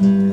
Mm-hmm.